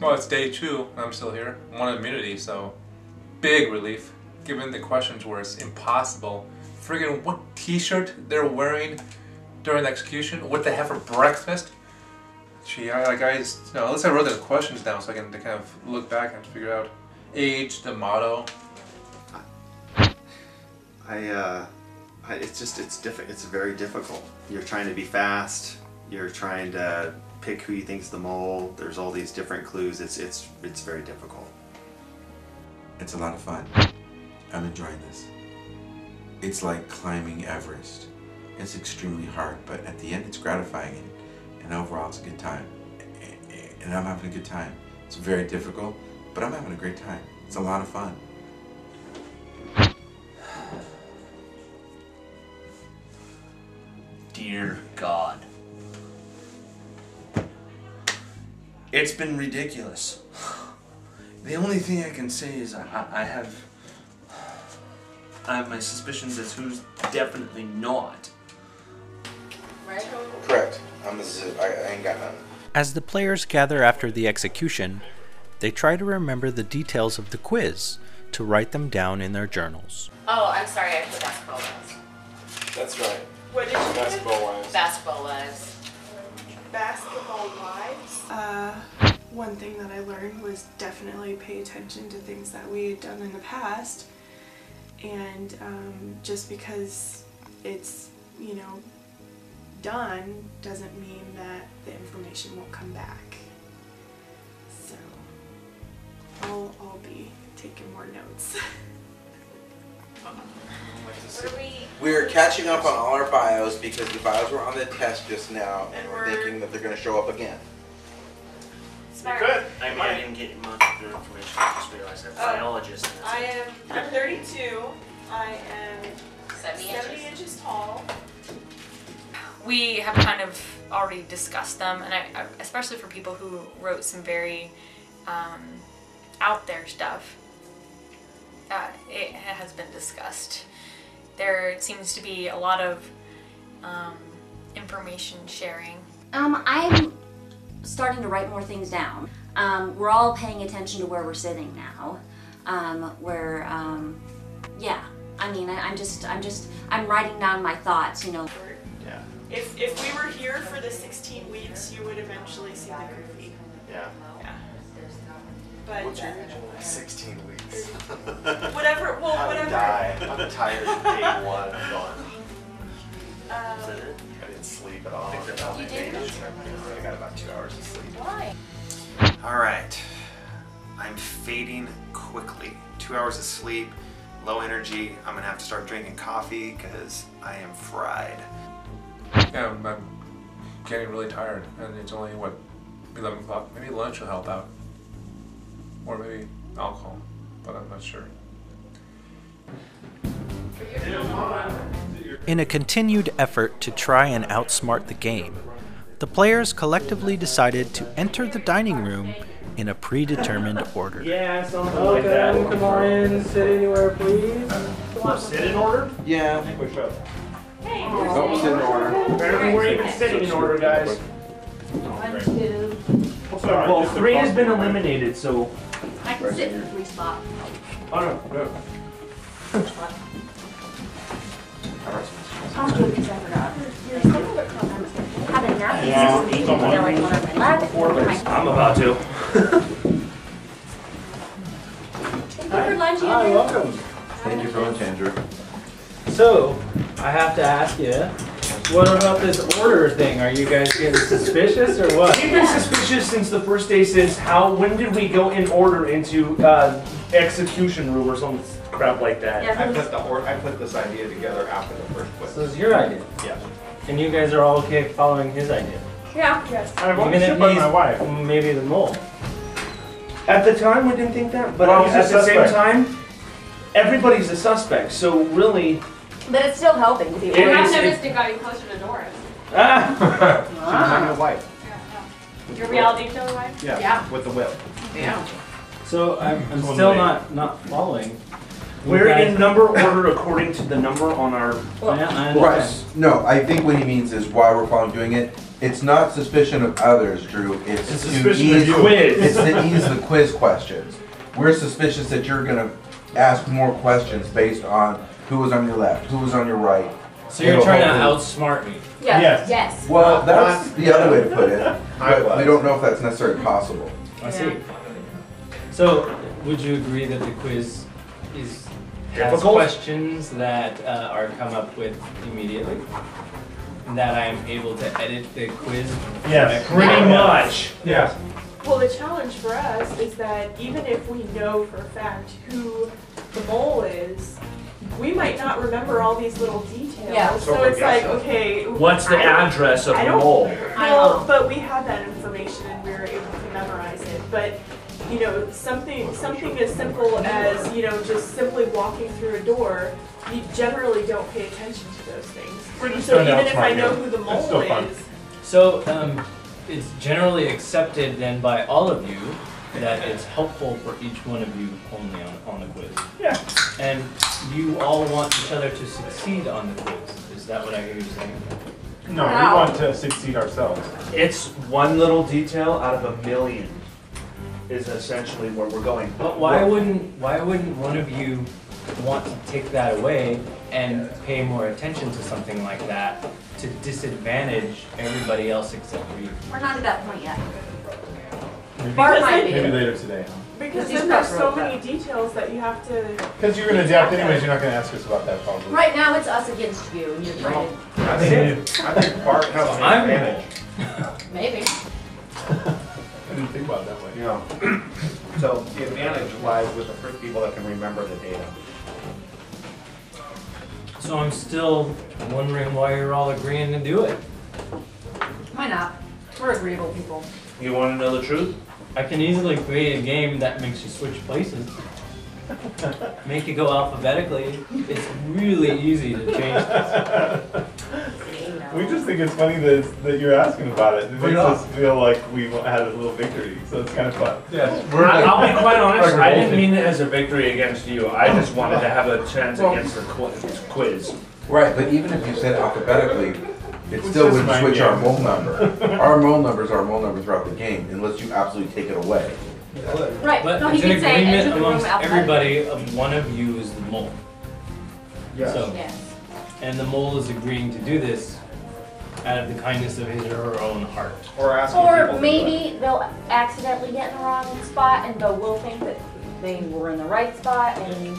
Well, it's day two. I'm still here. One immunity, so big relief. Given the questions where it's impossible. Friggin' what T-shirt they're wearing during the execution? What they have for breakfast? Gee, I like I just, you know, at least I wrote the questions down so I can kind of look back and figure out age, the motto. I, uh, I, it's just, it's difficult. It's very difficult. You're trying to be fast. You're trying to pick who you think's the mole. There's all these different clues. It's, it's, it's very difficult. It's a lot of fun. I'm enjoying this. It's like climbing Everest. It's extremely hard, but at the end it's gratifying and, and overall it's a good time. And I'm having a good time. It's very difficult, but I'm having a great time. It's a lot of fun. Dear God. It's been ridiculous. The only thing I can say is I, I have I have my suspicions as who's definitely not. Right? Correct. I'm a zip. I, I ain't got none. As the players gather after the execution, they try to remember the details of the quiz to write them down in their journals. Oh, I'm sorry, I put basketball wives. That's right. What did you? Basketball wives. Basketball wives. Basketball wives? Uh, one thing that I learned was definitely pay attention to things that we had done in the past. And um, just because it's, you know, done doesn't mean that the information won't come back. So I'll, I'll be taking more notes. What are we? We're catching up on all our bios because the bios were on the test just now, and And we're we're- thinking that they're going to show up again. Smart. I mean, I didn't get much of the information. I just realized I'm a Oh. biologist. and I am I'm 32. I am 70 70 inches. inches tall. we have kind of already discussed them, and I, I, especially for people who wrote some very um, out there stuff, uh, it has been discussed. There seems to be a lot of um, information sharing. Um, I'm starting to write more things down. Um, we're all paying attention to where we're sitting now. Um, where, um, yeah. I mean, I, I'm just, I'm just, I'm writing down my thoughts. You know. Yeah. If, if we were here for the 16 weeks, you would eventually see the goofy. Yeah. Yeah. But What's your age? 16 weeks. whatever, well, I'm whatever. die. I'm tired of day one. I'm gone. Um, Is that it? I didn't sleep at all. You didn't? I got about two hours of sleep. Why? All right. I'm fading quickly. Two hours of sleep, low energy. I'm gonna have to start drinking coffee because I am fried. Yeah, I'm, I'm getting really tired, and it's only what 11 o'clock. Maybe lunch will help out, or maybe alcohol, but I'm not sure. In a continued effort to try and outsmart the game, the players collectively decided to enter the dining room in a predetermined order. Yeah, something like that. Come on in, sit anywhere, please. Sit in order? Yeah. Push up. Oh, sit in order. Apparently, we're even sitting in order, guys. One, two. Well, three has been eliminated, so. I can sit in the three spot. Oh no, no. I'll do it because I forgot. Having napkins. They're like one on my lap. I'm about to. Thank you for lunch, Hi, welcome. Thank you for lunch, Andrew. So, I have to ask you, what about this order thing? Are you guys getting suspicious or what? We've been suspicious since the first day. Since how? When did we go in order into uh, execution room or some crap like that? Yeah, I put the or I put this idea together after the first quiz. So it's your idea, Yeah. and you guys are all okay following his idea. Yeah. yes. I've Even only if said by my wife. maybe the mole. At the time, we didn't think that, but Well, at he's a the same suspect. time, everybody's a suspect. So really, But it's still helping to be It I have noticed it got you closer to Doris. ah, I'm your wife. Your reality show wife? Yeah. Yeah. With the whip. Yeah. So I'm, I'm still not not following. We're guys- in number order according to the number on our. Yeah, I Right. No, I think what he means is why we're following doing it. It's not suspicion of others, Drew. It's, It's to suspicion of ease you. Quiz. It's to ease the quiz questions. We're suspicious that you're gonna ask more questions based on who was on your left, who was on your right. So you're trying to outsmart me. Yes. Yes. Well, that's the other way to put it, I but we don't know if that's necessarily possible. I see. So, would you agree that the quiz is has Difficult? questions that uh, are come up with immediately? And that I am able to edit the quiz? Yes, correctly? pretty much. Yeah. Well, the challenge for us is that even if we know for a fact who the mole is, we might not remember all these little details. Yeah. So it's like, okay. What's the I don't- address of I the don't- mole? I Well, know. but we had that information and we were able to memorize it. But you know, something something as simple as you know just simply walking through a door, you generally don't pay attention to those things. So trying even if I know you. who the mole is, So, um, it's generally accepted then by all of you that it's helpful for each one of you only on, on the quiz. Yeah. And you all want each other to succeed on the quiz. Is that what I hear you saying? No, we want to succeed ourselves. It's one little detail out of a million. Is essentially where we're going. But why wouldn't why wouldn't one of you want to take that away and pay more attention to something like that to disadvantage everybody else except for you? We're not at that point yet. Maybe, Bart might be. maybe later today. huh? because These then there's so wrote many details that you have to. Because you're gonna adapt anyways, you're not gonna ask us about that probably. Right now, it's us against you, and you're trying to, I think, I think Bart has an advantage. maybe. I didn't think about it that way. You know, so the advantage lies with the first people that can remember the data. So I'm still wondering why you're all agreeing to do it. Why not? We're agreeable people. You want to know the truth? I can easily create a game that makes you switch places. Make it go alphabetically. It's really easy to change. We just think it's funny that, that you're asking about it. It makes us feel like we've had a little victory, so it's kind of fun. Yes. I- I'll be quite honest, I didn't mean it as a victory against you. I just wanted to have a chance against the quiz. Right, but even if you said alphabetically, it It's still just wouldn't my switch our game. roll number. Our roll numbers are our roll number throughout the game, unless you absolutely take it away. Right, But no, he it's an can say enter agreement the room amongst alphabetically. everybody of one of you is the mole. So, Yes. and the mole is agreeing to do this out of the kindness of his or her own heart. Or asking people Or to do it. maybe they'll accidentally get in the wrong spot, and they'll will think that they were in the right spot, and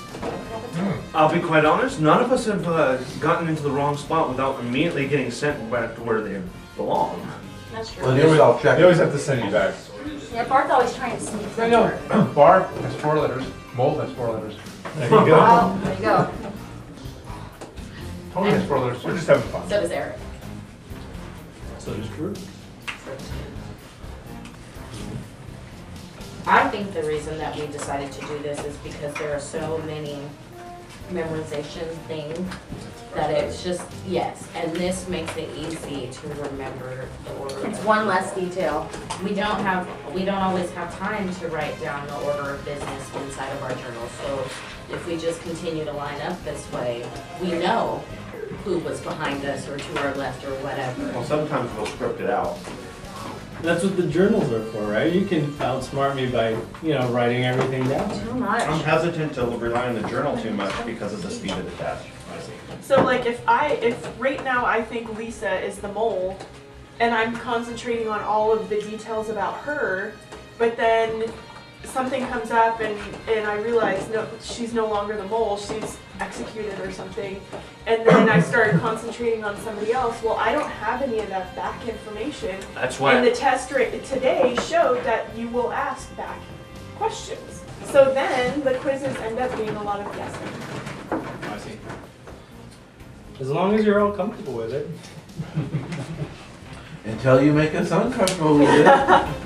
I'll be quite honest, none of us have uh, gotten into the wrong spot without immediately getting sent back to where they belong. that's true. you're They self-checking. always have to send you back. Yeah, Bart's always trying to sneak. I know. somewhere. Bart has four letters. Mole has four letters. There you go. Well, there you go. Tony has four letters. We're just having fun. So does Eric. So it's true. I think the reason that we decided to do this is because there are so many memorization things that it's just, yes, and this makes it easy to remember the order. It's of one less detail. We don't have, we don't always have time to write down the order of business inside of our journal, so if we just continue to line up this way, we know who was behind us or to our left or whatever. Well, sometimes we'll script it out. That's what the journals are for, right? You can outsmart me by, you know, writing everything down. Too much. I'm much. hesitant to rely on the journal too much because of the speed of the test. So like if I if right now I think Lisa is the mole, and I'm concentrating on all of the details about her, but then something comes up and and I realize no she's no longer the mole she's executed or something and then I start concentrating on somebody else well I don't have any of that back information That's why. and the test ra- today showed that you will ask back questions so then the quizzes end up being a lot of guessing I see. As long as you're all comfortable with it. Until you make us uncomfortable with it.